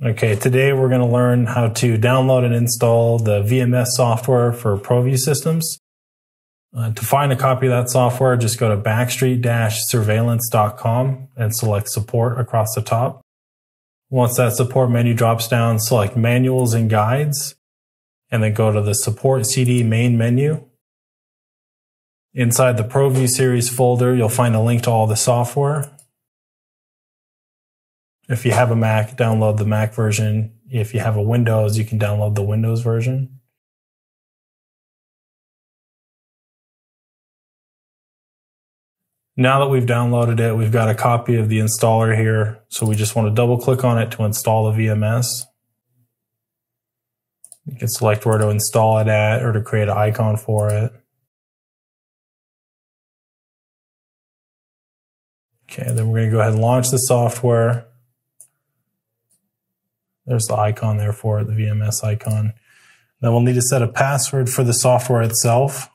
Okay, today we're going to learn how to download and install the VMS software for ProVue systems. Uh, to find a copy of that software, just go to backstreet-surveillance.com and select support across the top. Once that support menu drops down, select manuals and guides, and then go to the support CD main menu. Inside the ProVue series folder, you'll find a link to all the software. If you have a Mac, download the Mac version. If you have a Windows, you can download the Windows version. Now that we've downloaded it, we've got a copy of the installer here. So we just want to double click on it to install the VMS. You can select where to install it at or to create an icon for it. Okay, then we're going to go ahead and launch the software. There's the icon there for it, the VMS icon. Then we'll need to set a password for the software itself.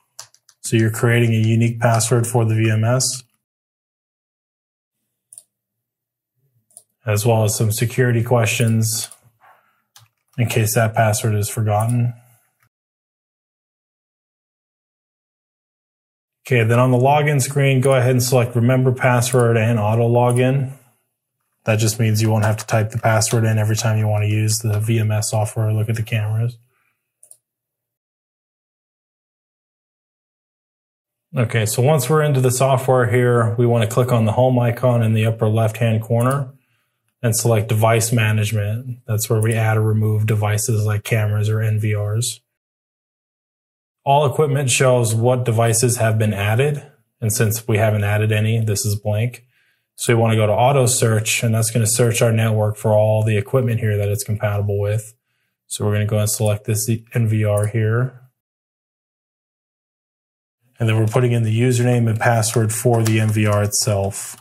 So you're creating a unique password for the VMS. As well as some security questions in case that password is forgotten. Okay, then on the login screen, go ahead and select remember password and auto login. That just means you won't have to type the password in every time you want to use the VMS software or look at the cameras. Okay, so once we're into the software here, we want to click on the home icon in the upper left-hand corner and select device management. That's where we add or remove devices like cameras or NVRs. All equipment shows what devices have been added. And since we haven't added any, this is blank. So we want to go to auto search and that's going to search our network for all the equipment here that it's compatible with. So we're going to go and select this NVR here. And then we're putting in the username and password for the NVR itself.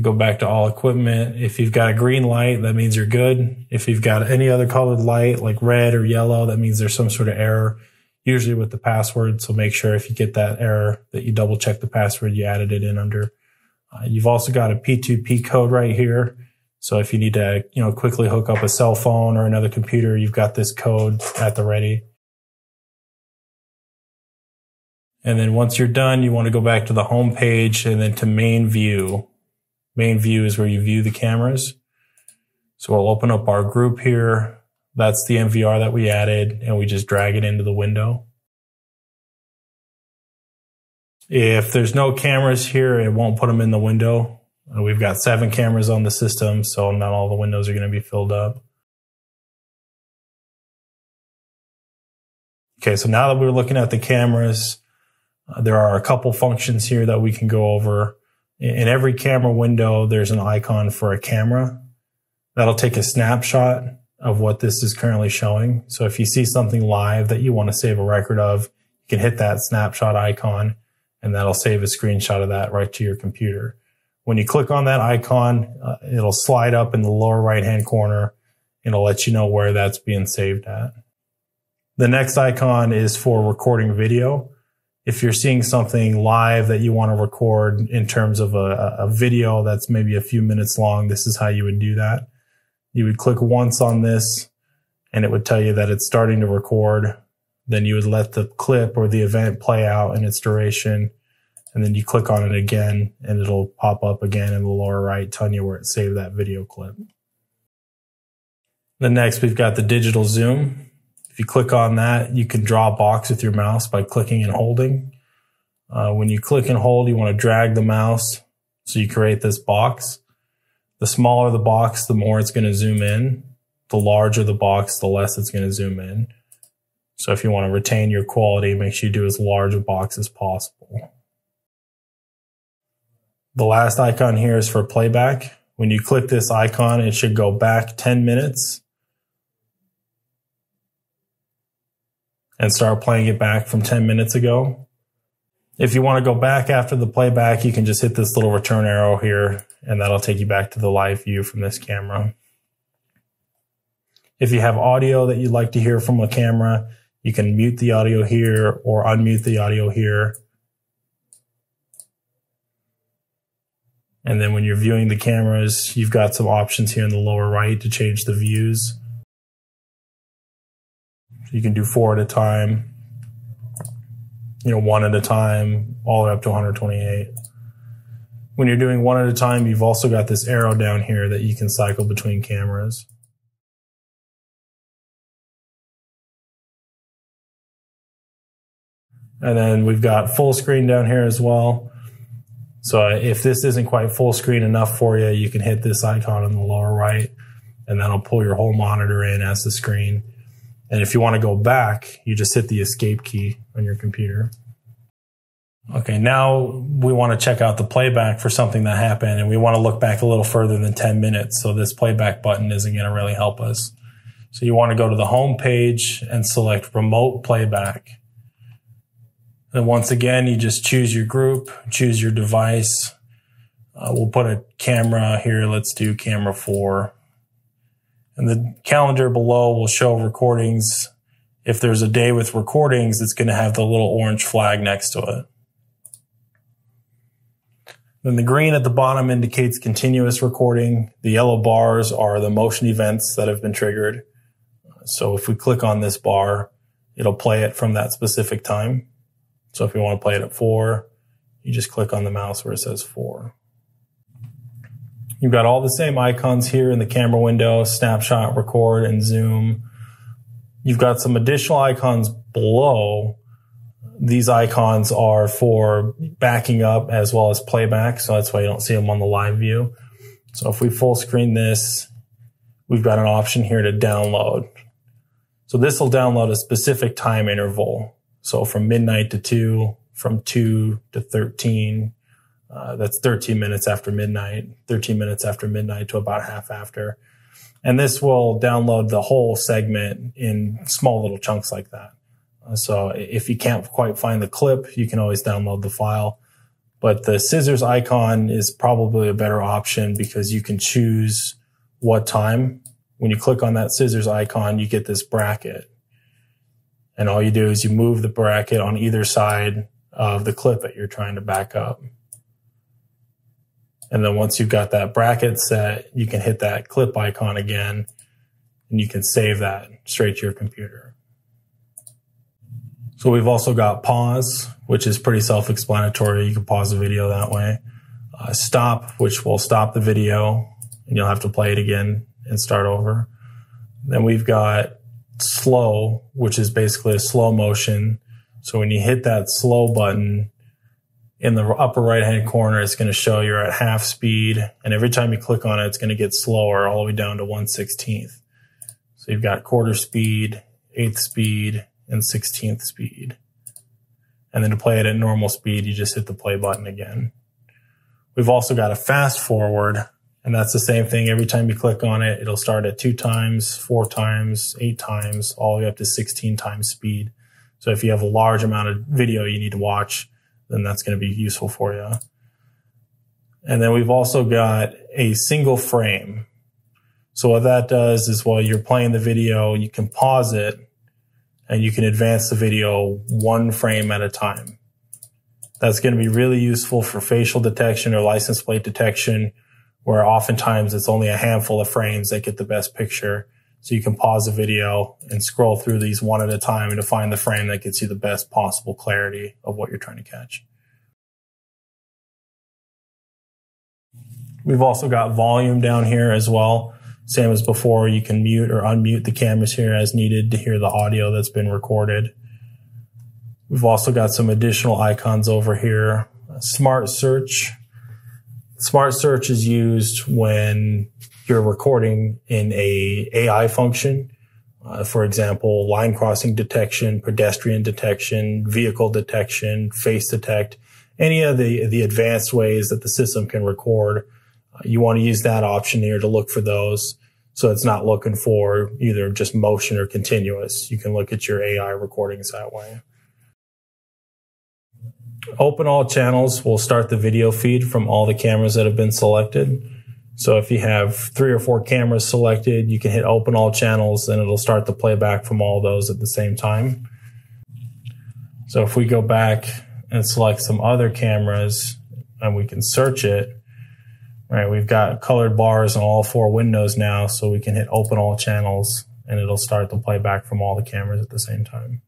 Go back to all equipment. If you've got a green light, that means you're good. If you've got any other colored light, like red or yellow, that means there's some sort of error, usually with the password. So make sure if you get that error that you double check the password you added it in under. Uh, you've also got a P2P code right here. So if you need to, you know, quickly hook up a cell phone or another computer, you've got this code at the ready. And then once you're done, you want to go back to the home page and then to main view. Main view is where you view the cameras. So we'll open up our group here. That's the NVR that we added and we just drag it into the window. If there's no cameras here, it won't put them in the window. We've got seven cameras on the system, so not all the windows are going to be filled up. Okay, so now that we're looking at the cameras, uh, there are a couple functions here that we can go over in every camera window, there's an icon for a camera. That'll take a snapshot of what this is currently showing. So if you see something live that you want to save a record of, you can hit that snapshot icon and that'll save a screenshot of that right to your computer. When you click on that icon, uh, it'll slide up in the lower right hand corner and it'll let you know where that's being saved at. The next icon is for recording video if you're seeing something live that you want to record in terms of a, a, video that's maybe a few minutes long, this is how you would do that. You would click once on this and it would tell you that it's starting to record. Then you would let the clip or the event play out in its duration. And then you click on it again and it'll pop up again in the lower right telling you where it saved that video clip. Then next we've got the digital zoom. If you click on that, you can draw a box with your mouse by clicking and holding. Uh, when you click and hold, you want to drag the mouse so you create this box. The smaller the box, the more it's going to zoom in. The larger the box, the less it's going to zoom in. So if you want to retain your quality, make sure you do as large a box as possible. The last icon here is for playback. When you click this icon, it should go back 10 minutes and start playing it back from 10 minutes ago. If you want to go back after the playback, you can just hit this little return arrow here and that'll take you back to the live view from this camera. If you have audio that you'd like to hear from a camera, you can mute the audio here or unmute the audio here. And then when you're viewing the cameras, you've got some options here in the lower right to change the views. You can do four at a time, you know, one at a time, all the way up to 128. When you're doing one at a time, you've also got this arrow down here that you can cycle between cameras. And then we've got full screen down here as well. So if this isn't quite full screen enough for you, you can hit this icon in the lower right and that'll pull your whole monitor in as the screen. And if you want to go back, you just hit the escape key on your computer. Okay, now we want to check out the playback for something that happened and we want to look back a little further than 10 minutes. So this playback button isn't going to really help us. So you want to go to the home page and select remote playback. And once again, you just choose your group, choose your device. Uh, we'll put a camera here. Let's do camera four. And the calendar below will show recordings. If there's a day with recordings, it's going to have the little orange flag next to it. Then the green at the bottom indicates continuous recording. The yellow bars are the motion events that have been triggered. So if we click on this bar, it'll play it from that specific time. So if you want to play it at four, you just click on the mouse where it says four. You've got all the same icons here in the camera window, snapshot, record, and zoom. You've got some additional icons below. These icons are for backing up as well as playback. So that's why you don't see them on the live view. So if we full screen this, we've got an option here to download. So this will download a specific time interval. So from midnight to two, from two to 13, uh, that's 13 minutes after midnight, 13 minutes after midnight to about half after. And this will download the whole segment in small little chunks like that. Uh, so if you can't quite find the clip, you can always download the file. But the scissors icon is probably a better option because you can choose what time. When you click on that scissors icon, you get this bracket. And all you do is you move the bracket on either side of the clip that you're trying to back up. And then once you've got that bracket set, you can hit that clip icon again and you can save that straight to your computer. So we've also got pause, which is pretty self-explanatory. You can pause the video that way. Uh, stop, which will stop the video and you'll have to play it again and start over. Then we've got slow, which is basically a slow motion. So when you hit that slow button in the upper right hand corner, it's going to show you're at half speed. And every time you click on it, it's going to get slower all the way down to 1 16th. So you've got quarter speed, eighth speed, and 16th speed. And then to play it at normal speed, you just hit the play button again. We've also got a fast forward, and that's the same thing. Every time you click on it, it'll start at two times, four times, eight times, all the way up to 16 times speed. So if you have a large amount of video you need to watch, then that's going to be useful for you. And then we've also got a single frame. So what that does is while you're playing the video, you can pause it and you can advance the video one frame at a time. That's going to be really useful for facial detection or license plate detection where oftentimes it's only a handful of frames that get the best picture. So you can pause the video and scroll through these one at a time to find the frame that gets you the best possible clarity of what you're trying to catch. We've also got volume down here as well. Same as before, you can mute or unmute the cameras here as needed to hear the audio that's been recorded. We've also got some additional icons over here. Smart search, Smart search is used when you're recording in a AI function. Uh, for example, line crossing detection, pedestrian detection, vehicle detection, face detect, any of the, the advanced ways that the system can record. Uh, you want to use that option here to look for those. So it's not looking for either just motion or continuous. You can look at your AI recordings that way. Open all channels We'll start the video feed from all the cameras that have been selected. So if you have three or four cameras selected, you can hit open all channels and it'll start the playback from all those at the same time. So if we go back and select some other cameras and we can search it, Right, we've got colored bars on all four windows now, so we can hit open all channels and it'll start the playback from all the cameras at the same time.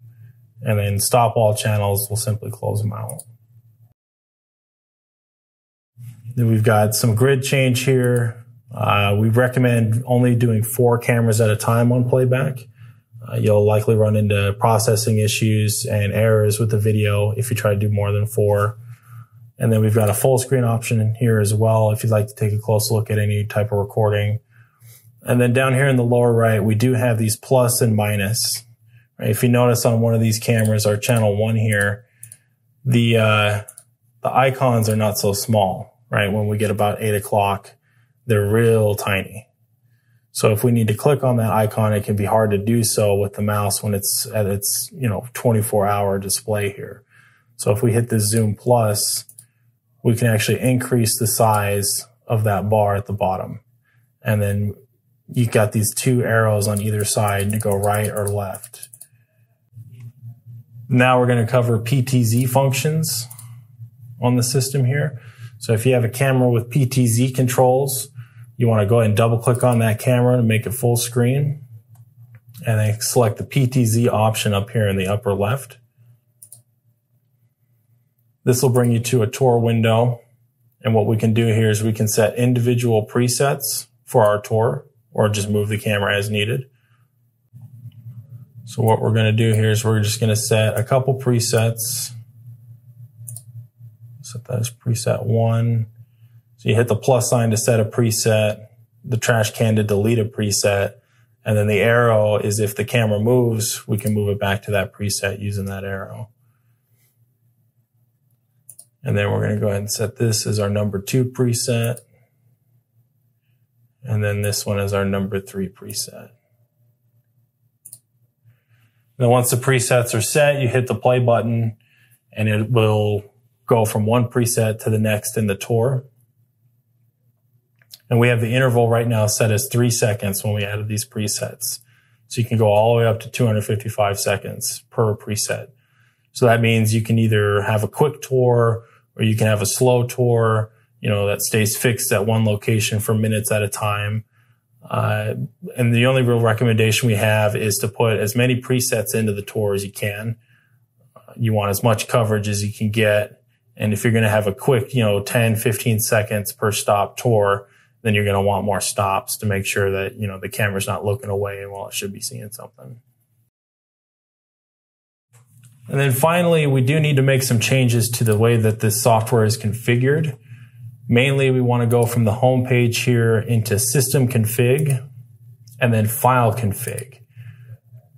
And then stop all channels, we'll simply close them out. Then we've got some grid change here. Uh, we recommend only doing four cameras at a time on playback. Uh, you'll likely run into processing issues and errors with the video if you try to do more than four. And then we've got a full screen option here as well if you'd like to take a close look at any type of recording. And then down here in the lower right, we do have these plus and minus. If you notice on one of these cameras, our channel one here, the uh, the icons are not so small, right? When we get about eight o'clock, they're real tiny. So if we need to click on that icon, it can be hard to do so with the mouse when it's at its, you know, 24 hour display here. So if we hit the zoom plus, we can actually increase the size of that bar at the bottom. And then you've got these two arrows on either side to go right or left. Now we're going to cover PTZ functions on the system here. So if you have a camera with PTZ controls, you want to go ahead and double click on that camera to make it full screen and then select the PTZ option up here in the upper left. This will bring you to a tour window. And what we can do here is we can set individual presets for our tour or just move the camera as needed. So what we're going to do here is we're just going to set a couple presets. Set that as preset one. So you hit the plus sign to set a preset, the trash can to delete a preset, and then the arrow is if the camera moves, we can move it back to that preset using that arrow. And then we're going to go ahead and set this as our number two preset. And then this one is our number three preset. Then once the presets are set, you hit the play button and it will go from one preset to the next in the tour. And we have the interval right now set as three seconds when we added these presets. So you can go all the way up to 255 seconds per preset. So that means you can either have a quick tour or you can have a slow tour, you know, that stays fixed at one location for minutes at a time. Uh, and the only real recommendation we have is to put as many presets into the tour as you can. Uh, you want as much coverage as you can get. And if you're going to have a quick, you know, 10, 15 seconds per stop tour, then you're going to want more stops to make sure that, you know, the camera's not looking away and while it should be seeing something. And then finally, we do need to make some changes to the way that this software is configured. Mainly, we want to go from the home page here into system config and then file config.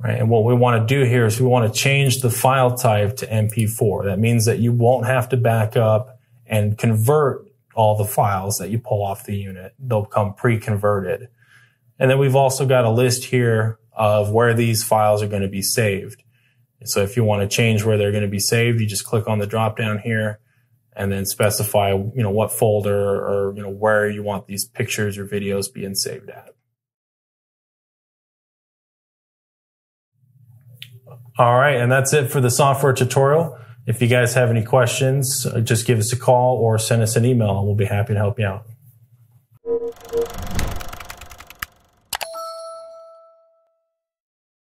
Right? And what we want to do here is we want to change the file type to MP4. That means that you won't have to back up and convert all the files that you pull off the unit. They'll come pre-converted. And then we've also got a list here of where these files are going to be saved. So if you want to change where they're going to be saved, you just click on the drop down here and then specify, you know, what folder or, you know, where you want these pictures or videos being saved at. All right. And that's it for the software tutorial. If you guys have any questions, uh, just give us a call or send us an email and we'll be happy to help you out.